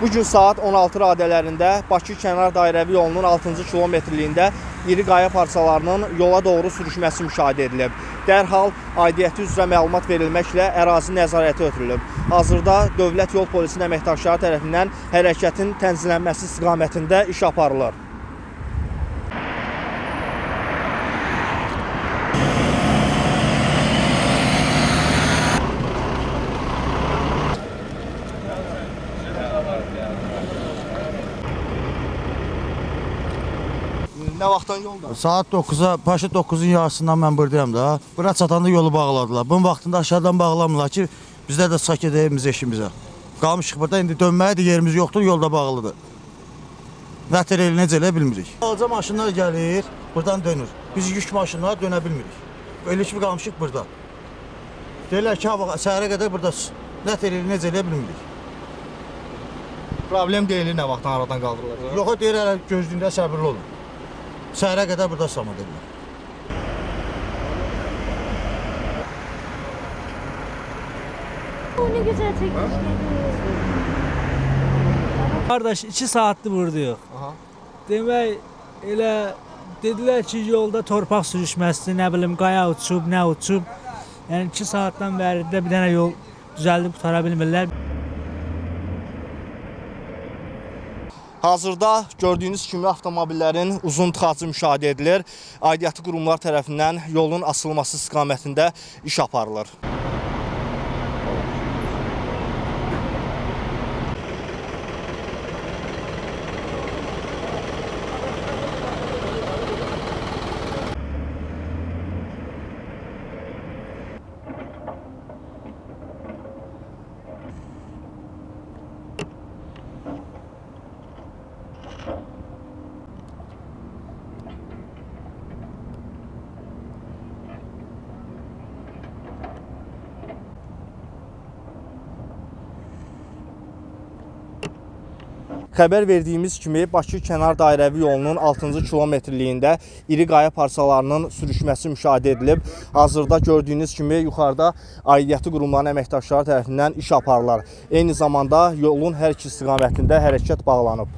Bu gün saat 16 radələrində Bakı kənar dairəvi yolunun 6-cı kilometrliyində iri qaya parçalarının yola doğru sürüşməsi müşahidə edilib. Dərhal aidiyyəti üzrə məlumat verilməklə ərazi nəzarəti ötürülüb. Hazırda Dövlət Yol Polisinin əməkdaşları tərəfindən hərəkətin tənzimlənməsi istiqamətində iş aparılır. Nə vaxtdan yolda? Saat 9-a, paşa 9-un yarısından mən buradayam da. Bura çatanda yolu bağladılar. Bunun vaxtında aşağıdan bağlamırlar ki, bizdə də sakit evimiz eşimizə. Qalmışıq burada, indi dönməyə də yerimiz yoxdur, yolda bağlıdır. Vətər eli necə elə bilmirik. Balaca maşınlar gəlir, buradan dönür. Biz yük maşınlara dönə bilmirik. Elə ki, qalmışıq burada. Deyirlər ki, səhərə qədər buradasınız. Vətər eli necə elə bilmirik. Problem deyil nə vaxtdan aradan qaldırılacaq. Yox, deyir hələ gözlüyündə səbirli olun. Səhərə qədər burada sama deyirlər. O ne güzel çekmişler. Qardaş 2 saatdır buradayıq. Aha. Demək elə dedilər ki, yolda torpaq sürüşməsidir, nə bilim qaya uçub, nə uçub. Yəni 2 saatdan bəri də bir dənə yol düzəldib qutara bilmirlər. Hazırda gördüyünüz kimi avtomobillərin uzun tıxacı müşahidə edilir. Aidiyyəti qurumlar tərəfindən yolun açılması istiqamətində iş aparılır. Xəbər verdiyimiz kimi Bakı kənar dairəvi yolunun 6-cı kilometrliyində iri qaya parçalarının sürüşməsi müşahidə edilib. Hazırda gördüyünüz kimi yuxarıda aidiyyəti qurumların əməkdaşları tərəfindən iş aparırlar. Eyni zamanda yolun hər iki istiqamətində hərəkət bağlanıb.